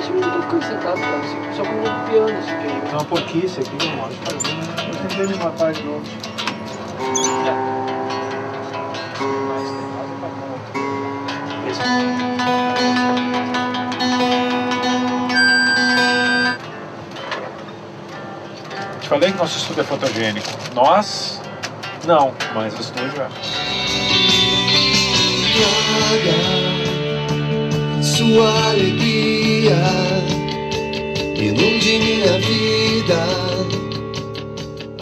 parece que eu fico sentado, cara, assim, só com um piano, assim, que Tem uma porquice aqui, não pode fazer. Eu tentei me matar de novo. Te falei que nosso estúdio é fotogênico. Nós, não, mas o estúdio é. Sua alegria inunde minha vida.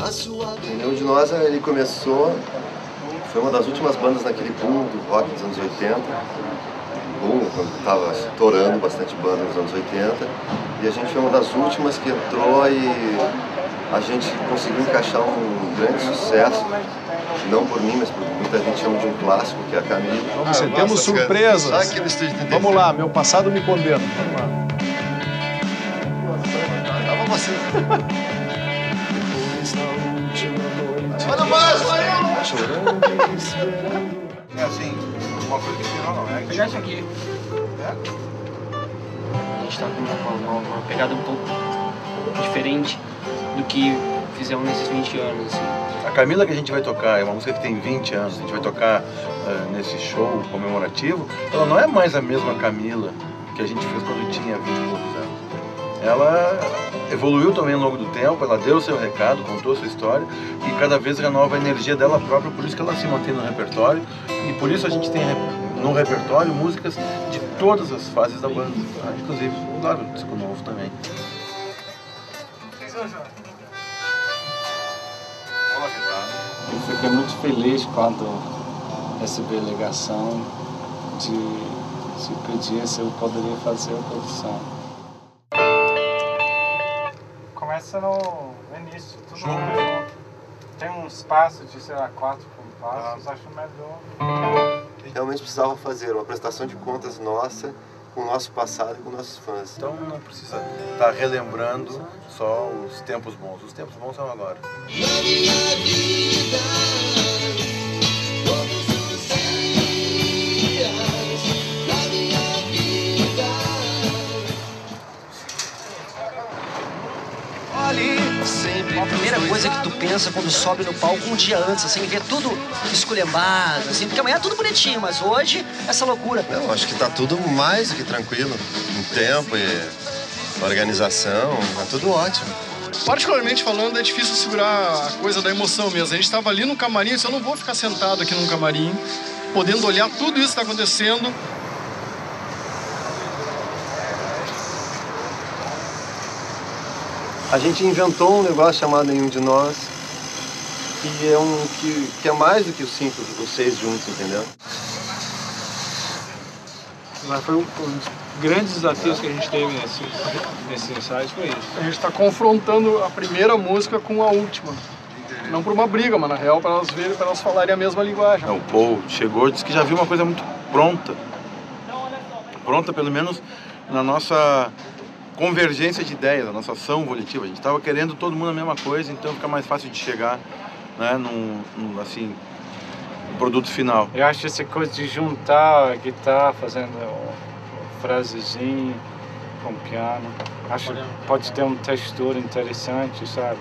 A sua Nenhum de nós ele começou, foi uma das últimas bandas naquele boom do rock dos anos 80. Boom, quando estava estourando bastante banda nos anos 80. E a gente foi uma das últimas que entrou e a gente conseguiu encaixar um grande sucesso. Não por mim, mas por muita gente chama de um clássico, que é a Camila. Você temos surpresas. Só aqui no estúdio 36. Vamos lá, meu passado me condena. Vamos lá. Tava você. Olha mais, Chorando esperando. É assim, uma coisa que virou não, é Pegar isso aqui. A gente tá com uma, uma- uma pegada um pouco diferente do que fizemos nesses 20 anos, assim. A Camila que a gente vai tocar é uma música que tem 20 anos, a gente vai tocar eh, nesse show comemorativo. Ela não é mais a mesma Camila que a gente fez quando tinha 20 e poucos anos. Ela evoluiu também ao longo do tempo, ela deu o seu recado, contou a sua história e cada vez renova a energia dela própria, por isso que ela se mantém no repertório e por isso a gente tem no repertório músicas de todas as fases da banda, inclusive, claro, o disco novo também. Eu fiquei muito feliz quando recebi a ligação de se pedir se eu poderia fazer a produção. Começa no início, tudo junto. Tem um espaço de, sei lá, quatro compassos, acho melhor. Realmente precisava fazer uma prestação de contas nossa com o nosso passado e com nossos fãs. Então não precisa estar relembrando só os tempos bons. Os tempos bons são agora. Na minha vida, todos sempre. A primeira coisa que tu pensa quando sobe no palco um dia antes, assim, ver tudo esculhambado, assim, porque amanhã é tudo bonitinho, mas hoje, essa loucura. Não, acho que tá tudo mais do que tranquilo. Em tempo e organização, tá tudo ótimo. Particularmente falando, é difícil segurar a coisa da emoção mesmo. A gente estava ali no camarim, eu não vou ficar sentado aqui num camarim, podendo olhar tudo isso que está acontecendo. A gente inventou um negócio chamado Nenhum de Nós, que é, um, que, que é mais do que os cinco, os seis juntos, entendeu? Mas foi um, um dos grandes desafios que a gente teve nesse, nesse ensaio, foi isso. A gente está confrontando a primeira música com a última. Não por uma briga, mas na real para elas verem, para elas falarem a mesma linguagem. Não, o Paul chegou e disse que já viu uma coisa muito pronta. Pronta, pelo menos, na nossa convergência de ideias, na nossa ação volitiva. A gente estava querendo todo mundo a mesma coisa, então fica mais fácil de chegar né, num, num, assim, produto final. Eu acho essa coisa de juntar a guitarra fazendo frasezinho com piano, acho que pode ter uma textura interessante, sabe?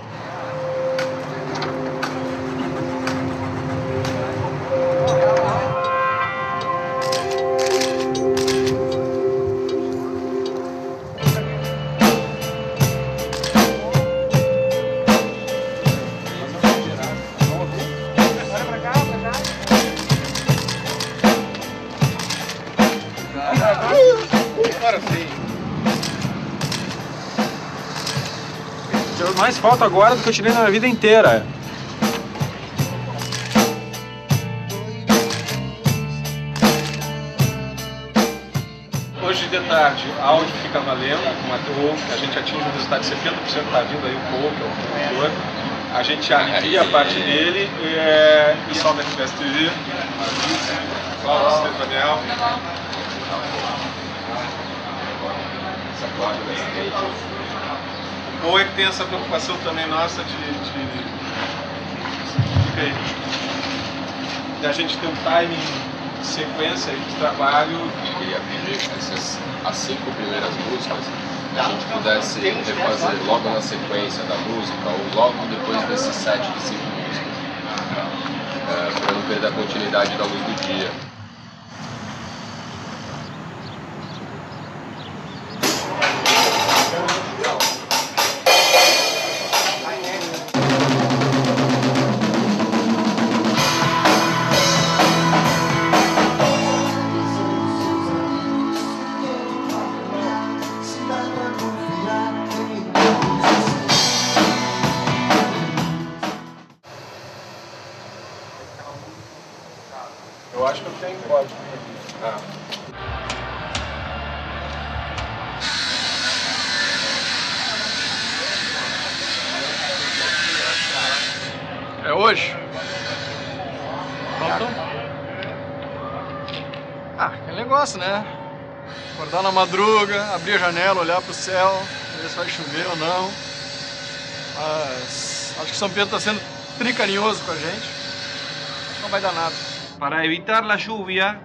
Tirou mais falta agora do que eu tirei na minha vida inteira. Hoje de tarde, áudio fica valendo, como atuou, a gente atinge um resultado de 70%, está vindo aí o Paul, que é o. A gente alivia a parte dele, é, pessoal da FPS TV, Cláudio Daniel. O Paul é que tem essa preocupação também nossa de, de, de a gente ter um timing sequência aí de trabalho. Eu queria pedir que essas, as cinco primeiras músicas a gente pudesse refazer logo na sequência da música ou logo depois desse set de cinco músicas. É, para não perder a continuidade da luz do dia. Eu acho que eu tenho código. Ah. É hoje? Pronto? Ah, aquele negócio, né? Acordar na madruga, abrir a janela, olhar pro céu, ver se vai chover ou não. Mas acho que São Pedro tá sendo tricarinhoso com a gente. Não vai dar nada. Para evitar la lluvia,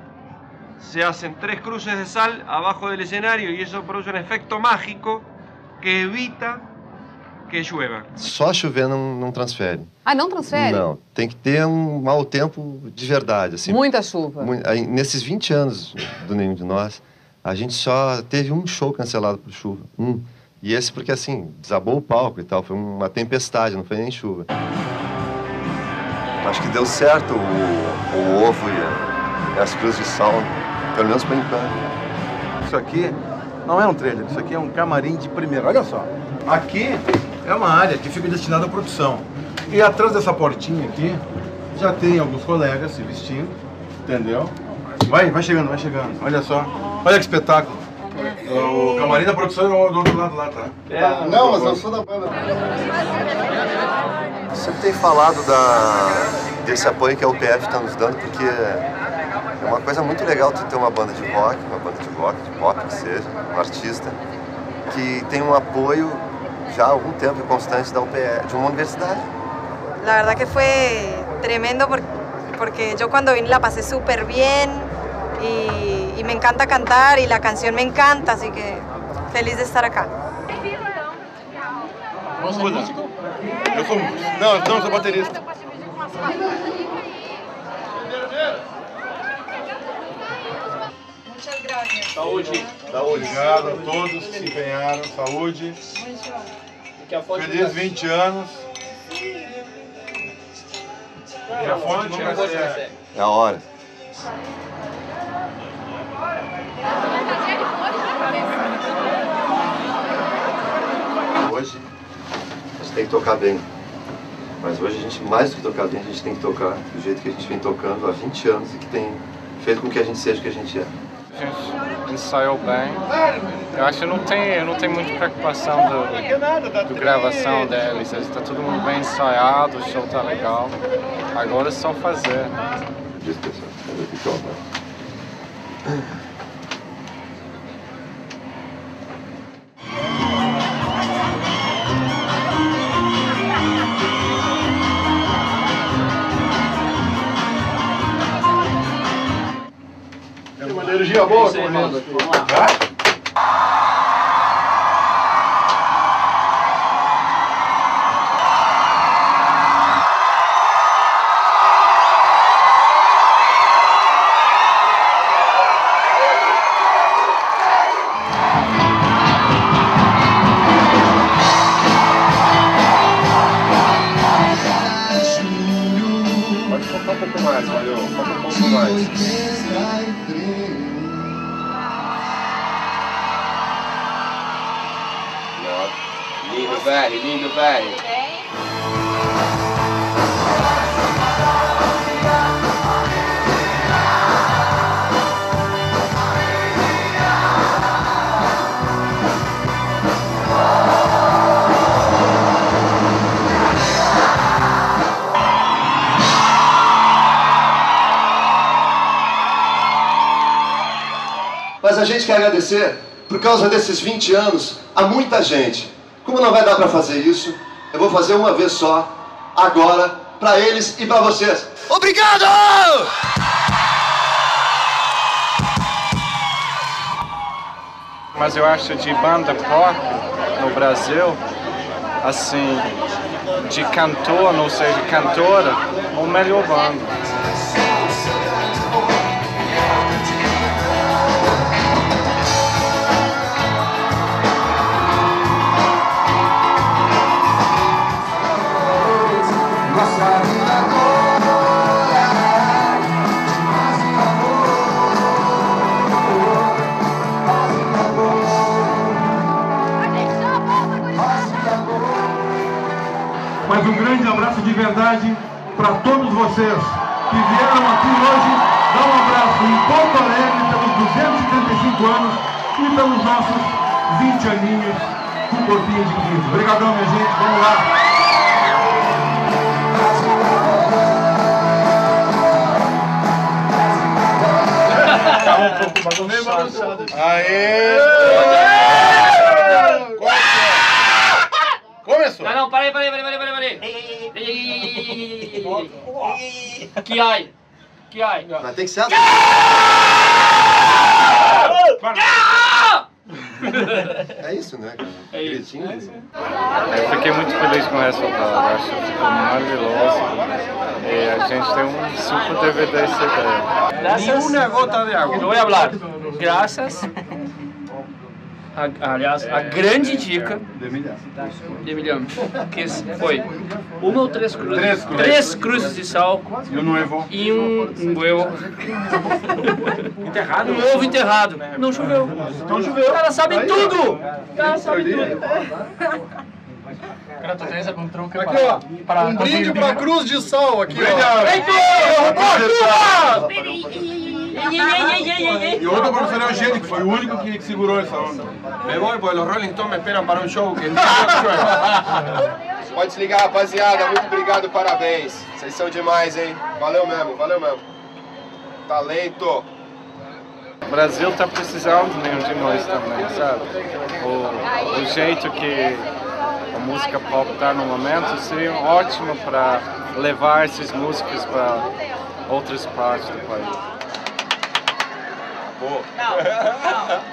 se hacen tres cruces de sal abajo del escenario y eso produce un efecto mágico que evita que llueva. Só chover não, não transfere. Ah, não transfere? Não, tem que ter um mau tempo de verdade. Assim, Muita chuva. Aí, Nesses 20 anos do Nenhum de Nós, a gente só teve um show cancelado por chuva. Um. E esse porque, assim, desabou o palco e tal. Foi uma tempestade, não foi nem chuva. Acho que deu certo o, o ovo e, a- e as cruzes de sal, pelo menos por enquanto. Isso aqui não é um trailer, isso aqui é um camarim de primeira. Olha só, aqui é uma área que fica destinada à produção. E atrás dessa portinha aqui já tem alguns colegas se vestindo, entendeu? Vai, vai chegando, vai chegando. Olha só, olha que espetáculo. O camarim da produção é do outro lado lá, tá? Não, mas eu sou da banda. Sempre tem falado da, desse apoio que a UPF está nos dando, porque é uma coisa muito legal tu ter uma banda de rock, uma banda de rock, de pop que seja, um artista, que tem um apoio já há algum tempo constante da UPF, de uma universidade. La verdad que fue tremendo por- porque yo cuando vine la pasé súper bien y, y me encanta cantar y la canción me encanta, así que feliz de estar acá. Músico? Eu sou. Não, não, eu sou baterista. Saúde. Obrigado a todos que se empenharam. Saúde. Feliz 20 anos. E a fonte não vai ser. É a hora. Hoje a gente tem que tocar bem. Mas hoje a gente, mais do que tocar bem, a gente tem que tocar do jeito que a gente vem tocando há 20 anos e que tem feito com que a gente seja o que a gente é. A gente ensaiou bem. Eu acho que não tem, não tem muita preocupação do, do gravação deles. Está todo mundo bem ensaiado, o show tá legal. Agora é só fazer. Diz, pessoal, energia boa correndo aqui. Pode focar um pouco mais, valeu. Foca um pouco mais. Lindo, velho, lindo, velho. Mas a gente quer agradecer, por causa desses 20 anos, a muita gente. Como não vai dar para fazer isso, eu vou fazer uma vez só, agora, para eles e para vocês. Obrigado! Mas eu acho de banda pop no Brasil, assim, de cantor, não sei, de cantora, o melhor banda. De verdade para todos vocês que vieram aqui hoje dar um abraço em Porto Alegre pelos 235 anos e pelos nossos 20 aninhos com corpinho de 15. Obrigadão, minha gente. Vamos lá. Aê! Começou! Não, não, para aí, para aí, para aí, para aí, para aí. Ei, ei, ei, ei, ei, ei, ei, ei. Que ai? Que ai? Mas tem que ser assim. É isso, né? cara? É isso. Gritinho. Eu fiquei muito feliz com o resultado, acho que ficou maravilhoso. E a gente tem um super DVD CD. Ni una gota de agua. Eu vou falar. Graças. A, aliás, a grande dica de Emiliano, que foi uma ou três cruzes, Três cruzes. três cruzes de sal E o noivo? e um, um ovo enterrado, um ovo enterrado. Não choveu. Não choveu. O cara sabe tudo. O cara sabe tudo. Aqui, ó. Um brinde pra Cruz de Sal aqui, ó. E outro professor Eugênio, que foi o único que segurou essa onda. Me voy porque los Rolling Stones me esperan para un show que. Pode desligar, rapaziada. Muito obrigado, parabéns. Vocês são demais, hein? Valeu mesmo, valeu mesmo. Talento. O Brasil está precisando de nós também, sabe? O, o jeito que a música pop está no momento seria ótimo para levar essas músicas para outras partes do país. Porque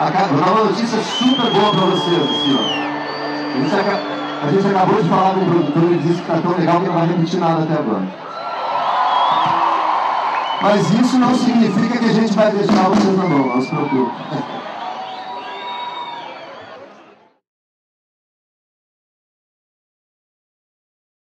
aca- vou dar uma notícia super boa pra vocês, assim, ó. A gente, a gente acabou de falar com o produtor, ele disse que tá tão legal que não vai repetir nada até agora. Mas isso não significa que a gente vai deixar vocês na mão, não se preocupe.